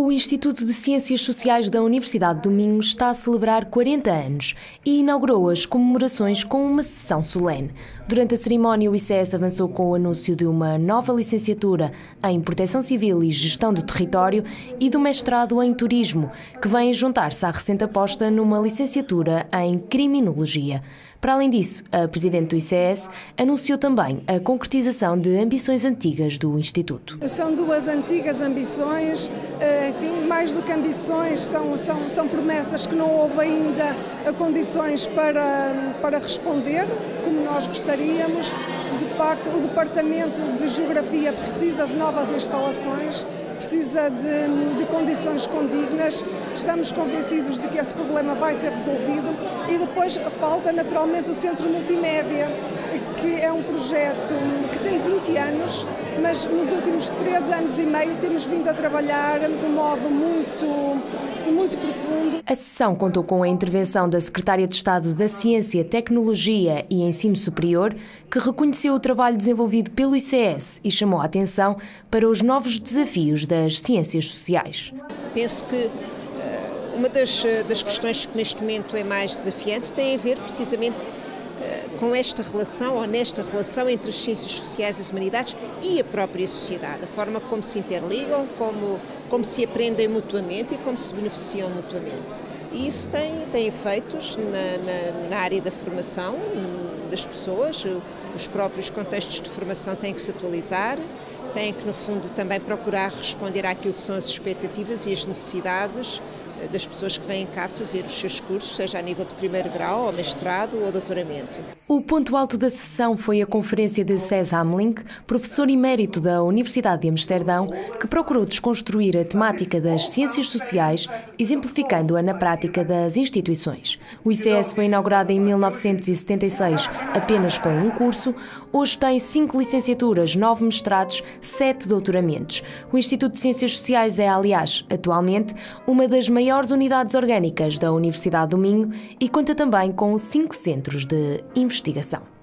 O Instituto de Ciências Sociais da Universidade do Minho está a celebrar 40 anos e inaugurou as comemorações com uma sessão solene. Durante a cerimónia, o ICS avançou com o anúncio de uma nova licenciatura em Proteção Civil e Gestão do Território e do mestrado em Turismo, que vem juntar-se à recente aposta numa licenciatura em Criminologia. Para além disso, a Presidente do ICS anunciou também a concretização de ambições antigas do Instituto. São duas antigas ambições, eh, enfim, mais do que ambições, são, são, são promessas que não houve ainda condições para, para responder, como nós gostaríamos. De facto, o Departamento de Geografia precisa de novas instalações precisa de, de, condições condignas. Estamos convencidos de que esse problema vai ser resolvido e depois falta naturalmente o Centro Multimédia, que é um projeto que tem 20 anos, mas nos últimos 3 anos e meio temos vindo a trabalhar de modo muito muito profundo. A sessão contou com a intervenção da Secretária de Estado da Ciência, Tecnologia e Ensino Superior, que reconheceu o trabalho desenvolvido pelo ICS e chamou a atenção para os novos desafios das ciências sociais. Penso que eh, uma das, eh, das questões que neste momento é mais desafiante tem a ver precisamente com esta relação ou nesta relação entre as ciências sociais e as humanidades e a própria sociedade, a forma como se interligam, como, como se aprendem mutuamente e como se beneficiam mutuamente. E isso tem, tem efeitos na, na, na área da formação das pessoas, os próprios contextos de formação têm que se atualizar, têm que, no fundo, também procurar responder àquilo que são as expectativas e as necessidades das pessoas que vêm cá fazer os seus cursos, seja a nível de primeiro grau, ou mestrado ou doutoramento. O ponto alto da sessão foi a conferência de César Hamling, professor emérito da Universidade de Amsterdão, que procurou desconstruir a temática das ciências sociais, exemplificando-a na prática das instituições. O ICS foi inaugurado em 1976 apenas com um curso, hoje tem cinco licenciaturas, nove mestrados, sete doutoramentos. O Instituto de Ciências Sociais é, aliás, atualmente, uma das maiores maiores unidades orgânicas da Universidade do Minho e conta também com cinco centros de investigação.